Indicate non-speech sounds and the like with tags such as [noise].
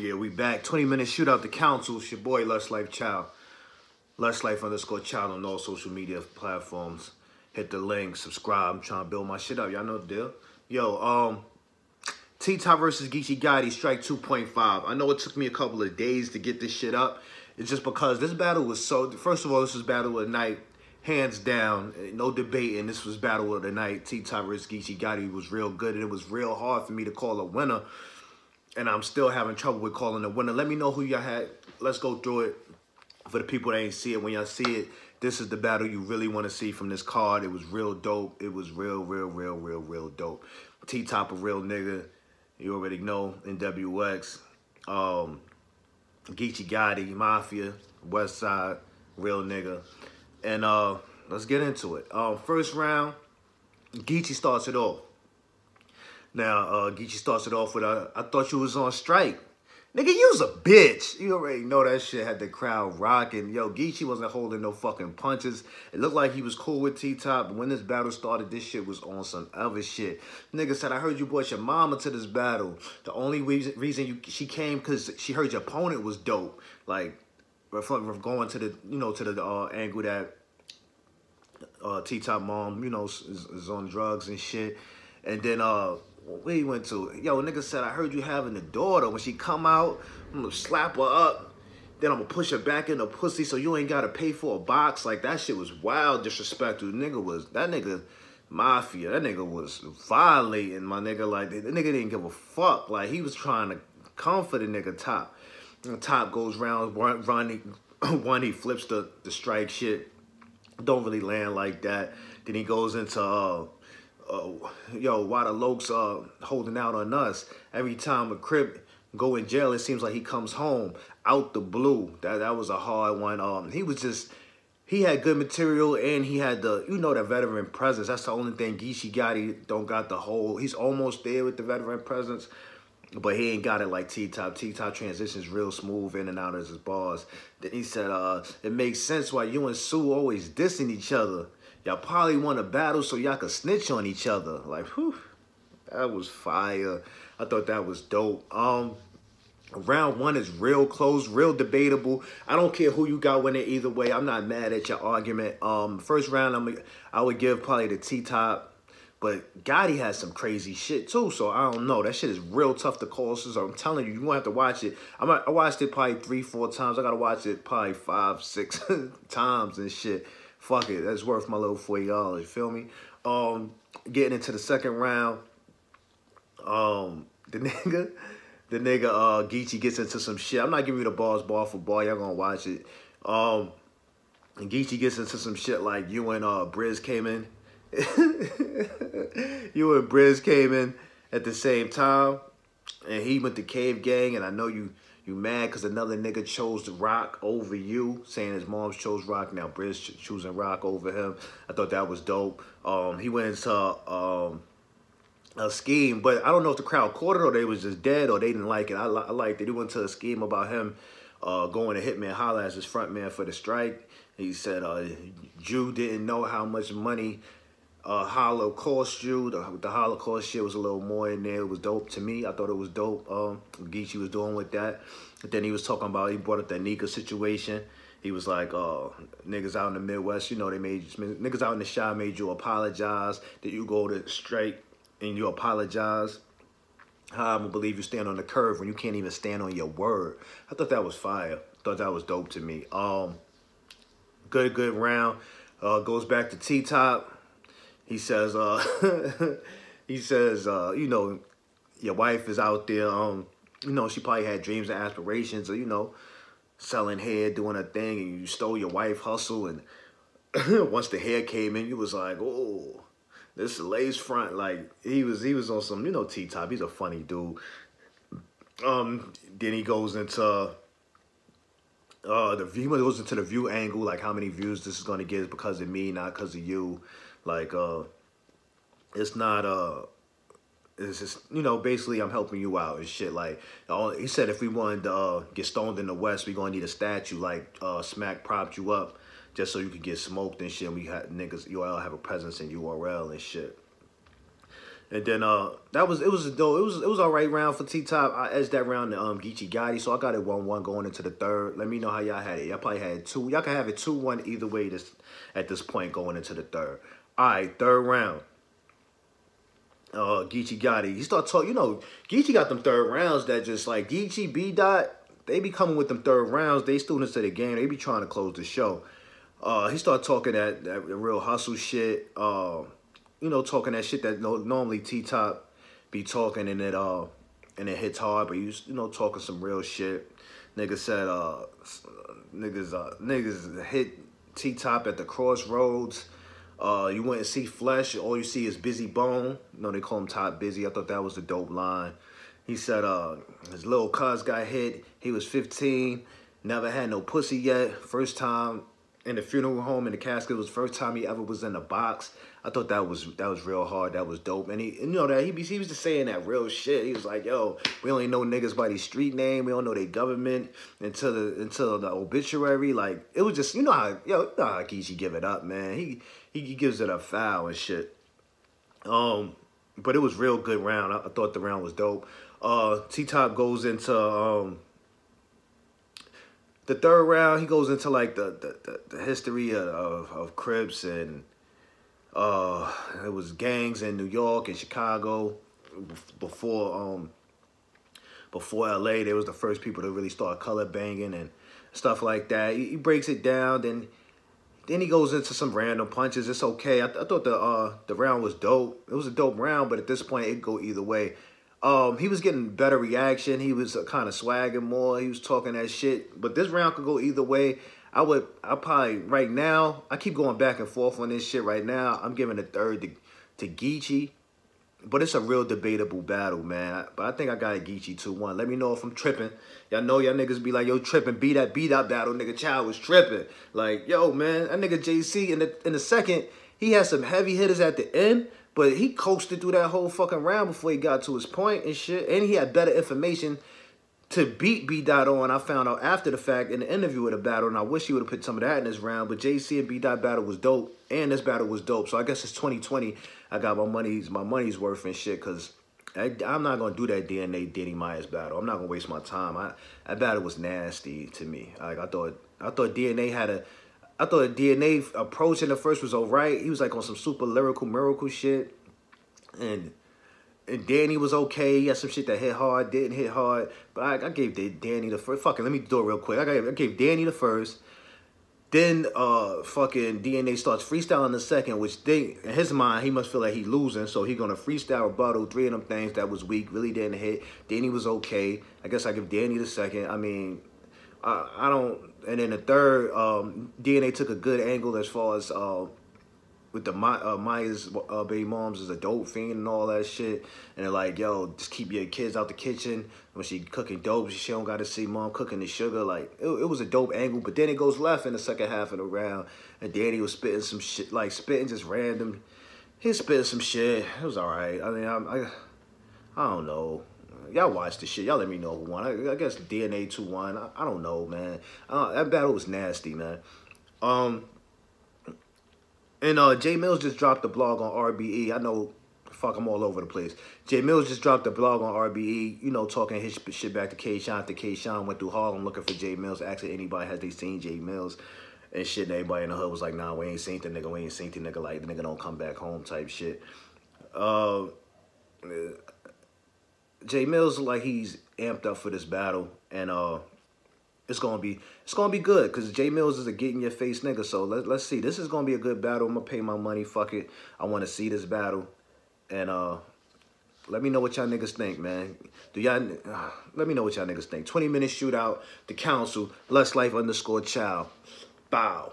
Yeah, we back. 20 minute shootout the council. It's your boy, Lush Life Child. Lush Life underscore child on all social media platforms. Hit the link, subscribe. I'm trying to build my shit up. Y'all know the deal. Yo, um, T-Top versus Geechi Gotti, strike 2.5. I know it took me a couple of days to get this shit up. It's just because this battle was so... First of all, this was battle of the night. Hands down. No debating. This was battle of the night. T-Top versus Geechi Gotti was real good. And it was real hard for me to call a winner and I'm still having trouble with calling the winner. Let me know who y'all had. Let's go through it. For the people that ain't see it, when y'all see it, this is the battle you really want to see from this card. It was real dope. It was real, real, real, real, real dope. T-Top a real nigga. You already know. NWX. Um, Geechi Gotti, Mafia, West Side, real nigga. And uh, let's get into it. Um, first round, Geechi starts it off. Now, uh, Geechi starts it off with, uh, I thought you was on strike. Nigga, you was a bitch. You already know that shit had the crowd rocking. Yo, Geechi wasn't holding no fucking punches. It looked like he was cool with T-Top. When this battle started, this shit was on some other shit. Nigga said, I heard you brought your mama to this battle. The only reason, reason you she came because she heard your opponent was dope. Like, going to the, you know, to the uh, angle that uh, T-Top mom, you know, is, is on drugs and shit. And then, uh, he went to? Yo, nigga said, I heard you having a daughter. When she come out, I'm gonna slap her up. Then I'm gonna push her back in the pussy so you ain't gotta pay for a box. Like, that shit was wild disrespectful. Nigga was, that nigga, mafia, that nigga was violating my nigga. Like, the nigga didn't give a fuck. Like, he was trying to comfort the nigga top. And top goes round, run, run, [coughs] one, he flips the, the strike shit. Don't really land like that. Then he goes into, uh, uh, yo, why the Lokes uh, holding out on us? Every time a Crip go in jail, it seems like he comes home out the blue. That that was a hard one. Um, he was just he had good material and he had the you know the veteran presence. That's the only thing Geechi Gotti don't got the whole. He's almost there with the veteran presence. But he ain't got it like T-Top. T-Top transitions real smooth in and out of his bars. Then he said, uh, it makes sense why you and Sue always dissing each other. Y'all probably want a battle so y'all could snitch on each other. Like, whew, that was fire. I thought that was dope. Um, round one is real close, real debatable. I don't care who you got winning either way. I'm not mad at your argument. Um, first round, I'm I would give probably the T-Top. But Gotti has some crazy shit too, so I don't know. That shit is real tough to call. So I'm telling you, you're gonna have to watch it. I'm, I watched it probably three, four times. I gotta watch it probably five, six [laughs] times and shit fuck it, that's worth my little forty dollars. You feel me? Um, getting into the second round, um, the [laughs] nigga, the nigga, uh, Geechi gets into some shit. I'm not giving you the balls ball for ball. Y'all gonna watch it. Um, and Geechi gets into some shit like you and uh Briz came in. [laughs] you and Briz came in at the same time, and he went to Cave Gang, and I know you you mad because another nigga chose to Rock over you, saying his mom's chose Rock. Now Briz choosing Rock over him. I thought that was dope. Um, he went into um, a scheme, but I don't know if the crowd caught it or they was just dead or they didn't like it. I, I liked it. He went to a scheme about him uh, going to Hitman Holla as his front man for the strike. He said uh, Jew didn't know how much money uh, Holocaust you. The, the Holocaust shit was a little more in there. It was dope to me. I thought it was dope. Um, Geechi was doing with that. But then he was talking about, he brought up that Nika situation. He was like, uh, niggas out in the Midwest, you know, they made, niggas out in the Chi made you apologize, that you go to straight and you apologize. How I'm gonna believe you stand on the curve when you can't even stand on your word. I thought that was fire. I thought that was dope to me. Um, good, good round. Uh, goes back to T-Top. He says, uh, [laughs] he says, uh, you know, your wife is out there, um, you know, she probably had dreams and aspirations of, you know, selling hair, doing a thing, and you stole your wife hustle. And [coughs] once the hair came in, you was like, oh, this is lace front. Like he was, he was on some, you know, T-Top. He's a funny dude. Um, then he goes into uh the view goes into the view angle, like how many views this is gonna get because of me, not because of you. Like, uh, it's not, uh, it's just, you know, basically I'm helping you out and shit. Like, he said if we wanted to uh, get stoned in the West, we gonna need a statue. Like, uh, Smack propped you up just so you could get smoked and shit. And we had niggas, you all have a presence in URL and shit. And then uh that was it was a dope. It was it was all right round for T Top. I edged that round to um Geechi Gotti, so I got it one one going into the third. Let me know how y'all had it. Y'all probably had two. Y'all can have it two one either way. This at this point going into the third. All right, third round. Uh, Geechi Gotti. He start talking. You know, Geechi got them third rounds that just like Geechi B Dot. They be coming with them third rounds. They students of the game. They be trying to close the show. Uh, he start talking that that real hustle shit. Uh, you know, talking that shit that no, normally T Top be talking and it uh and it hits hard, but you you know talking some real shit. Niggas said uh niggas uh niggas hit T Top at the crossroads. Uh, you went and see Flesh, all you see is Bizzy Bone. You know, they call him Top Bizzy. I thought that was a dope line. He said uh, his little cuz got hit. He was 15, never had no pussy yet. First time in the funeral home in the casket It was the first time he ever was in a box. I thought that was that was real hard. That was dope. And he, you know that he, he was just saying that real shit. He was like, "Yo, we only know niggas by their street name. We don't know their government until the until the obituary. Like it was just you know how yo you know how Geechi give it up, man. He, he he gives it a foul and shit. Um, but it was real good round. I, I thought the round was dope. Uh, T Top goes into um the third round, he goes into like the the, the, the history of, of, Crips and uh, it was gangs in New York and Chicago before um before LA. They was the first people to really start color banging and stuff like that. He, he breaks it down, then then he goes into some random punches. It's okay. I, th I thought the uh the round was dope. It was a dope round, but at this point it go either way. Um, he was getting better reaction. He was uh, kind of swagging more. He was talking that shit. But this round could go either way. I would, I probably, right now, I keep going back and forth on this shit right now. I'm giving a third to, to Geechi. But it's a real debatable battle, man. But I think I got a Geechi 2-1. Let me know if I'm tripping. Y'all know y'all niggas be like, yo, tripping. Beat that, beat that battle. Nigga, Child was tripping. Like, yo, man, that nigga JC in the, in the second, he had some heavy hitters at the end. But he coasted through that whole fucking round before he got to his point and shit. And he had better information to beat B Dot on. I found out after the fact in the interview of the battle, and I wish he would have put some of that in this round. But JC and B Dot battle was dope, and this battle was dope. So I guess it's 2020. I got my money's my money's worth and shit because. I, am not gonna do that DNA Diddy Myers battle. I'm not gonna waste my time. I that battle was nasty to me. Like I thought, I thought DNA had a I thought DNA approach in the first was alright. He was like on some super lyrical miracle shit. And and Danny was okay. He had some shit that hit hard, didn't hit hard. But I, I gave Danny the first. Fucking, let me do it real quick. I gave, I gave Danny the first. Then uh fucking DNA starts freestyling the second, which they in his mind he must feel like he losing, so he gonna freestyle rebuttal three of them things that was weak, really didn't hit. Danny was okay. I guess I give Danny the second. I mean, I, I don't and then the third, um, DNA took a good angle as far as uh, with the uh, Maya's uh, baby moms is a dope fiend and all that shit. And they're like, yo, just keep your kids out the kitchen. When she cooking dope, she don't got to see mom cooking the sugar. Like, it, it, was a dope angle. But then it goes left in the second half of the round. And Danny was spitting some shit, like spitting just random. He spitting some shit. It was all right. I mean, I, I, I don't know y'all watch the shit. Y'all let me know who won. I, I guess DNA 2-1. I, I, don't know, man. Uh, that battle was nasty, man. Um, and uh, Jay Mills just dropped the blog on RBE. I know, fuck, I'm all over the place. Jay Mills just dropped the blog on RBE, you know, talking his shit back to K-Shine. To K-Shine went through Harlem looking for Jay Mills, asking anybody has they seen Jay Mills and shit. And everybody in the hood was like, nah, we ain't seen the nigga. We ain't seen the nigga. Like, the nigga don't come back home type shit. Uh, Jay Mills like he's amped up for this battle, and uh, it's gonna be it's gonna be good because Jay Mills is a get in your face nigga. So let let's see. This is gonna be a good battle. I'm gonna pay my money. Fuck it. I want to see this battle, and uh, let me know what y'all niggas think, man. Do y'all uh, let me know what y'all niggas think. 20 minute shootout. The council. Lush Life underscore child. Bow.